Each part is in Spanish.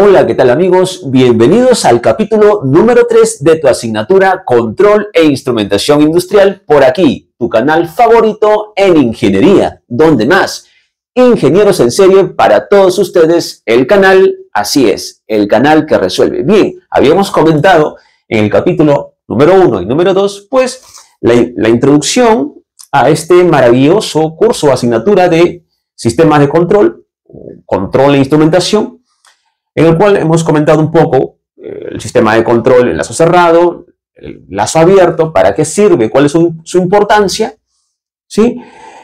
Hola, ¿qué tal amigos? Bienvenidos al capítulo número 3 de tu asignatura Control e Instrumentación Industrial por aquí, tu canal favorito en ingeniería. ¿Dónde más? Ingenieros en serie para todos ustedes, el canal, así es, el canal que resuelve. Bien, habíamos comentado en el capítulo número 1 y número 2, pues la, la introducción a este maravilloso curso o asignatura de sistemas de control, control e instrumentación en el cual hemos comentado un poco eh, el sistema de control, el lazo cerrado, el lazo abierto, para qué sirve, cuál es su, importancia. ¿sí?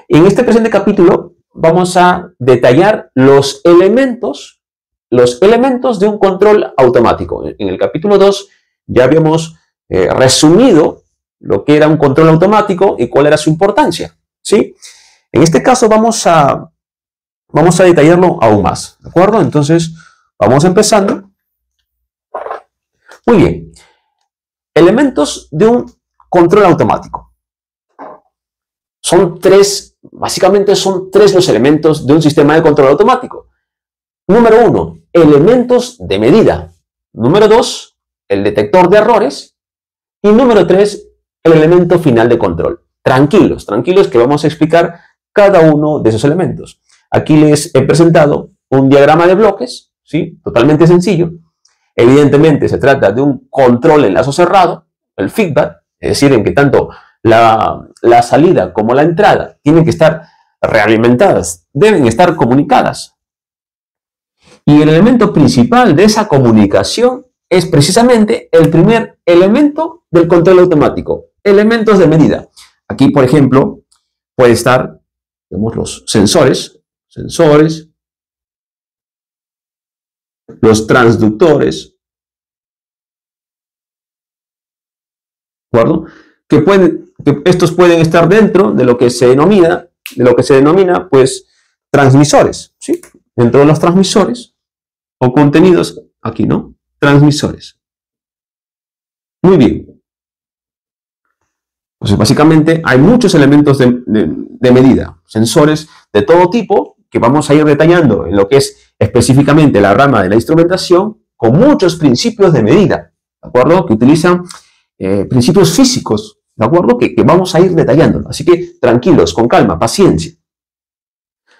en este presente capítulo vamos a detallar los elementos, los elementos de un control automático. En el capítulo 2 ya habíamos eh, resumido lo que era un control automático y cuál era su importancia. ¿sí? En este caso vamos a, vamos a detallarlo aún más. ¿De acuerdo? Entonces, Vamos empezando. Muy bien. Elementos de un control automático. Son tres, básicamente son tres los elementos de un sistema de control automático. Número uno, elementos de medida. Número dos, el detector de errores. Y número tres, el elemento final de control. Tranquilos, tranquilos que vamos a explicar cada uno de esos elementos. Aquí les he presentado un diagrama de bloques ¿sí? Totalmente sencillo. Evidentemente se trata de un control en lazo cerrado, el feedback, es decir, en que tanto la, la salida como la entrada tienen que estar realimentadas, deben estar comunicadas. Y el elemento principal de esa comunicación es precisamente el primer elemento del control automático, elementos de medida. Aquí, por ejemplo, puede estar, los sensores, sensores, los transductores, ¿de acuerdo? Que, pueden, estos pueden estar dentro de lo que se denomina, de lo que se denomina, pues, transmisores, ¿sí? Dentro de los transmisores o contenidos, aquí, ¿no? Transmisores. Muy bien. Pues básicamente hay muchos elementos de, de medida, sensores de todo tipo que vamos a ir detallando en lo que es específicamente la rama de la instrumentación con muchos principios de medida, ¿de acuerdo? Que utilizan eh, principios físicos, ¿de acuerdo? Que, que vamos a ir detallando. Así que tranquilos, con calma, paciencia.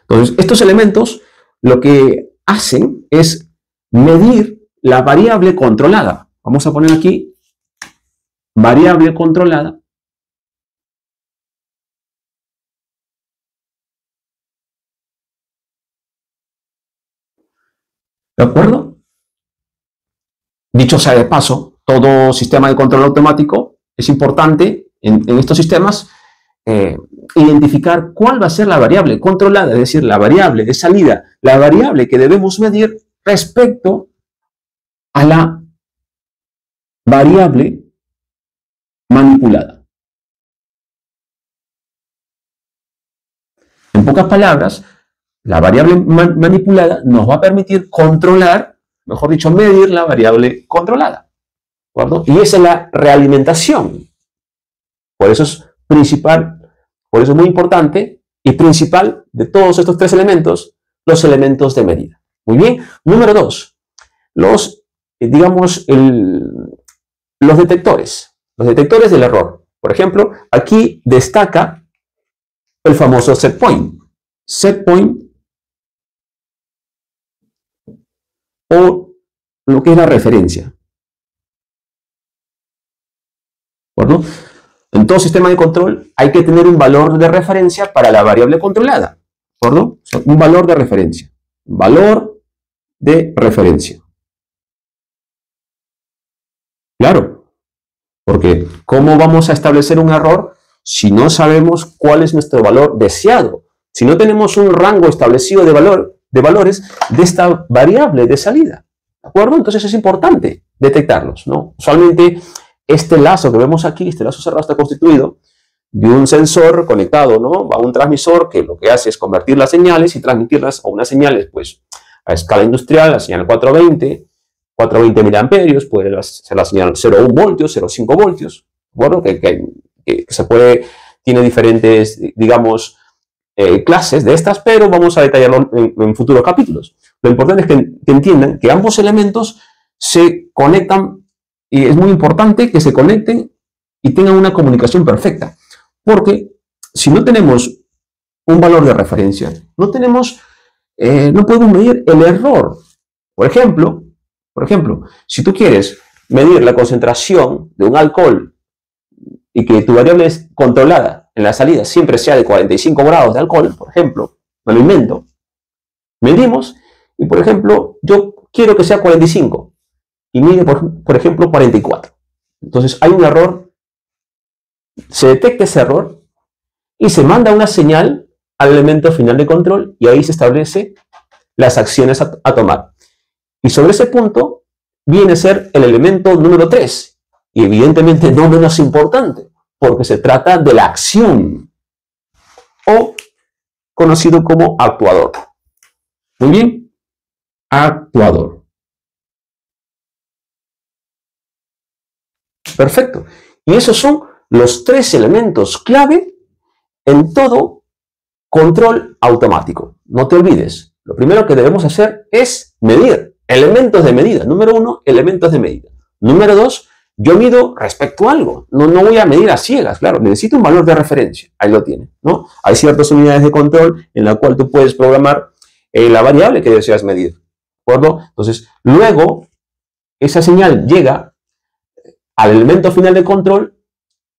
Entonces, estos elementos lo que hacen es medir la variable controlada. Vamos a poner aquí variable controlada ¿De acuerdo? Dicho sea de paso, todo sistema de control automático es importante en, estos sistemas eh, identificar cuál va a ser la variable controlada, es decir, la variable de salida, la variable que debemos medir respecto a la variable manipulada. En pocas palabras, la variable manipulada nos va a permitir controlar, mejor dicho, medir la variable controlada. Y esa es la realimentación. Por eso es principal, por eso es muy importante y principal de todos estos tres elementos, los elementos de medida. Muy bien. Número dos, los, eh, digamos, los detectores, los detectores del error. Por ejemplo, aquí destaca el famoso set point. O lo que es la referencia. ¿De En todo sistema de control hay que tener un valor de referencia para la variable controlada. ¿De acuerdo? un valor de referencia. Valor de referencia. Claro, porque ¿cómo vamos a establecer un error si no sabemos cuál es nuestro valor deseado? Si no tenemos un rango establecido de valor, de valores de esta variable de salida. ¿De acuerdo? Entonces es importante detectarlos, ¿no? Usualmente este lazo que vemos aquí, este lazo cerrado está constituido de un sensor conectado, ¿no? A un transmisor que lo que hace es convertir las señales y transmitirlas a unas señales, pues, a escala industrial, la señal 420, 420 miliamperios, puede ser la señal 0,1 voltios, 0,5 voltios. Que, que, que, se puede, tiene diferentes, digamos, eh, clases de estas, pero vamos a detallarlo en, futuros capítulos. Lo importante es que, entiendan que ambos elementos se conectan y es muy importante que se conecten y tengan una comunicación perfecta. Porque si no tenemos un valor de referencia, no tenemos, eh, no podemos medir el error. Por ejemplo, por ejemplo, si tú quieres medir la concentración de un alcohol y que tu variable es controlada en la salida siempre sea de 45 grados de alcohol, por ejemplo, me lo medimos y, por ejemplo, yo quiero que sea 45 y mide, por, por ejemplo, 44. Entonces hay un error, se detecta ese error y se manda una señal al elemento final de control y ahí se establece las acciones a, a, tomar. Y sobre ese punto viene a ser el elemento número 3 y evidentemente no menos importante porque se trata de la acción o conocido como actuador. Muy bien, actuador. Perfecto. Y esos son los tres elementos clave en todo control automático. No te olvides, lo primero que debemos hacer es medir elementos de medida. Número uno, elementos de medida. Número dos, yo mido respecto a algo, no, no voy a medir a ciegas, claro, necesito un valor de referencia, ahí lo tiene, ¿no? Hay ciertas unidades de control en la cual tú puedes programar eh, la variable que deseas medir, ¿de acuerdo? Entonces, luego, esa señal llega al elemento final de control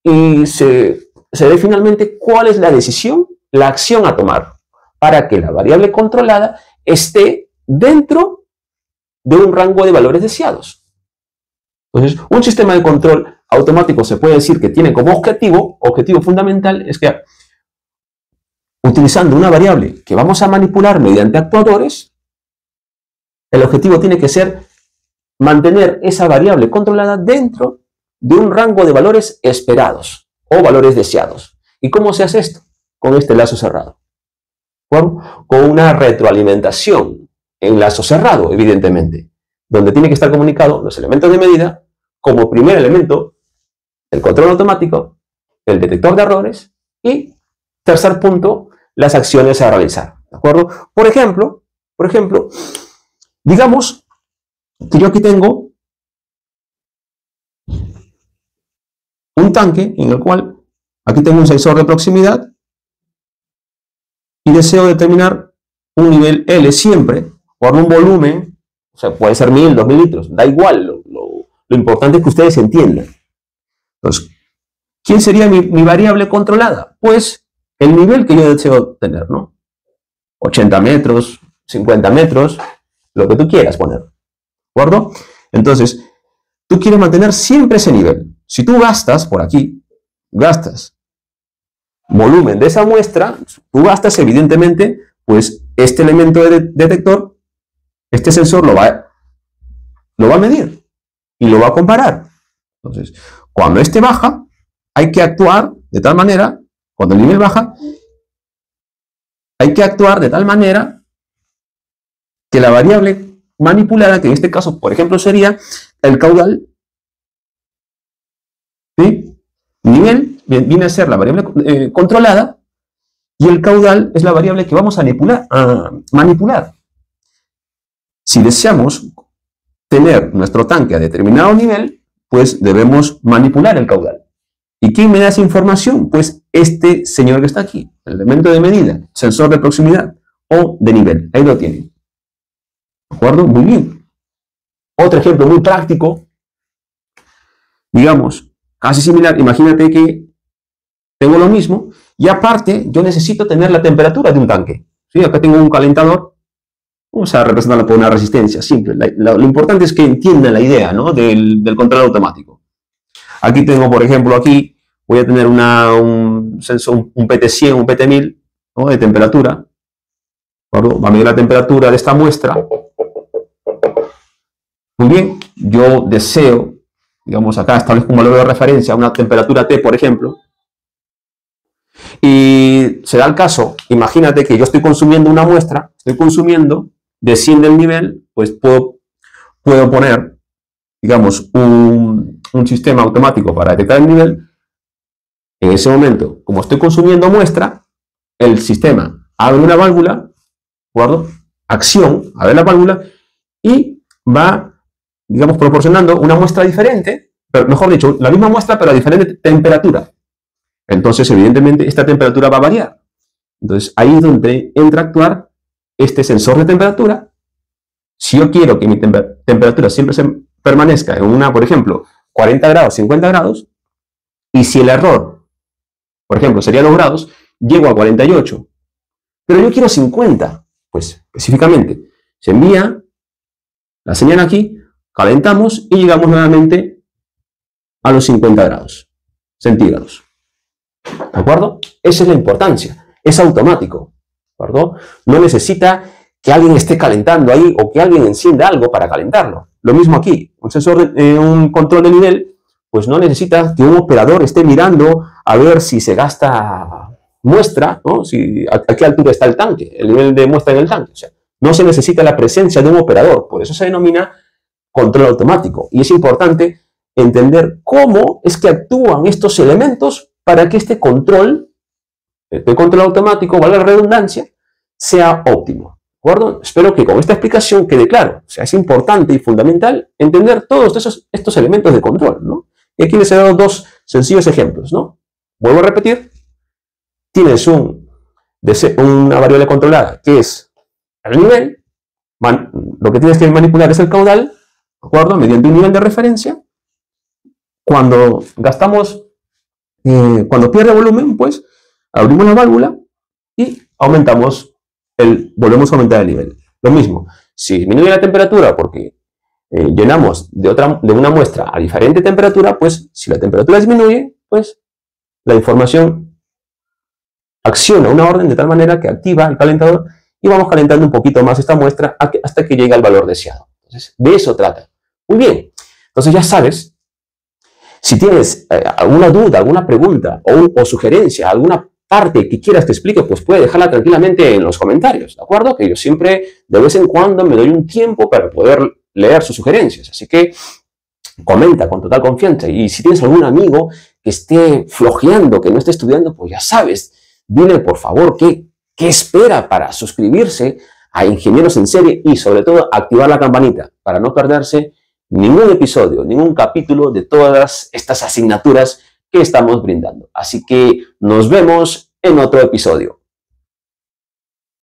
y se, se ve finalmente cuál es la decisión, la acción a tomar para que la variable controlada esté dentro de un rango de valores deseados. Entonces, un sistema de control automático se puede decir que tiene como objetivo, objetivo fundamental, es que utilizando una variable que vamos a manipular mediante actuadores, el objetivo tiene que ser mantener esa variable controlada dentro de un rango de valores esperados o valores deseados. ¿Y cómo se hace esto? Con este lazo cerrado. Con una retroalimentación en lazo cerrado, evidentemente, donde tiene que estar comunicado los elementos de medida como primer elemento el control automático, el detector de errores y, tercer punto, las acciones a realizar. ¿De acuerdo? Por ejemplo, por ejemplo, digamos que yo aquí tengo un tanque en el cual aquí tengo un sensor de proximidad y deseo determinar un nivel L siempre por un volumen, o sea, puede ser mil, dos mil litros, da igual, lo, importante es que ustedes entiendan. Entonces, ¿quién sería mi, variable controlada? Pues el nivel que yo deseo tener, ¿no? 80 metros, 50 metros, lo que tú quieras poner. ¿De acuerdo? Entonces, tú quieres mantener siempre ese nivel. Si tú gastas por aquí, gastas volumen de esa muestra, tú gastas evidentemente, pues este elemento de detector, este sensor lo va, lo va a medir y lo va a comparar. Entonces, cuando este baja, hay que actuar de tal manera, cuando el nivel baja, hay que actuar de tal manera que la variable manipulada, que en este caso, por ejemplo, sería el caudal, ¿sí? nivel viene a ser la variable eh, controlada y el caudal es la variable que vamos a manipular, a manipular. Si deseamos tener nuestro tanque a determinado nivel, pues debemos manipular el caudal. ¿Y quién me da esa información? Pues este señor que está aquí, el elemento de medida, sensor de proximidad o de nivel. Ahí lo tienen. ¿De acuerdo? Muy bien. Otro ejemplo muy práctico, digamos, casi similar. Imagínate que tengo lo mismo y aparte yo necesito tener la temperatura de un tanque. ¿Sí? Acá tengo un calentador Vamos a representarlo por una resistencia simple. lo importante es que entiendan la idea del, control automático. Aquí tengo, por ejemplo, aquí voy a tener un sensor, un PT100, un PT1000 de temperatura. Va a medir la temperatura de esta muestra. Muy bien, yo deseo, digamos acá establezco un valor de referencia, una temperatura T, por ejemplo, y se da el caso, imagínate que yo estoy consumiendo una muestra, estoy consumiendo desciende el nivel, pues puedo, puedo poner, digamos, un, sistema automático para detectar el nivel. En ese momento, como estoy consumiendo muestra, el sistema abre una válvula, ¿de Acción, abre la válvula y va, digamos, proporcionando una muestra diferente, pero mejor dicho, la misma muestra pero a diferente temperatura. Entonces, evidentemente, esta temperatura va a variar. Entonces, ahí es donde entra a actuar este sensor de temperatura. Si yo quiero que mi temperatura siempre se permanezca en una, por ejemplo, 40 grados, 50 grados, y si el error, por ejemplo, sería 2 grados, llego a 48, pero yo quiero 50, pues específicamente se envía la señal aquí, calentamos y llegamos nuevamente a los 50 grados centígrados. ¿De acuerdo? Esa es la importancia. Es automático. No necesita que alguien esté calentando ahí o que alguien encienda algo para calentarlo. Lo mismo aquí. Un sensor, eh, un control de nivel, pues no necesita que un operador esté mirando a ver si se gasta muestra, ¿no? Si, a, qué altura está el tanque, el nivel de muestra en el tanque. No se necesita la presencia de un operador. Por eso se denomina control automático. Y es importante entender cómo es que actúan estos elementos para que este control, este control automático, valga la redundancia, sea óptimo. ¿De acuerdo? Espero que con esta explicación quede claro. O sea, es importante y fundamental entender todos esos, estos elementos de control, ¿no? Y aquí les he dado dos sencillos ejemplos, ¿no? Vuelvo a repetir. Tienes un, una variable controlada que es el nivel, lo que tienes que manipular es el caudal, ¿de acuerdo? Mediante un nivel de referencia. Cuando gastamos eh, cuando pierde volumen, pues abrimos la válvula y aumentamos el, volvemos a aumentar el nivel. Lo mismo, si disminuye la temperatura porque eh, llenamos de, otra, de una muestra a diferente temperatura, pues si la temperatura disminuye, pues la información acciona una orden de tal manera que activa el calentador y vamos calentando un poquito más esta muestra hasta que llegue al valor deseado. De eso trata. Muy bien. Entonces ya sabes si tienes eh, alguna duda, alguna pregunta o, sugerencia, alguna parte que quieras que explique, pues puede dejarla tranquilamente en los comentarios, ¿de acuerdo? Que yo siempre, de vez en cuando, me doy un tiempo para poder leer sus sugerencias. Así que comenta con total confianza. Y si tienes algún amigo que esté flojeando, que no esté estudiando, pues ya sabes, dile por favor qué, qué espera para suscribirse a Ingenieros en Serie y sobre todo activar la campanita para no perderse ningún episodio, ningún capítulo de todas estas asignaturas que estamos brindando. Así que nos vemos en otro episodio.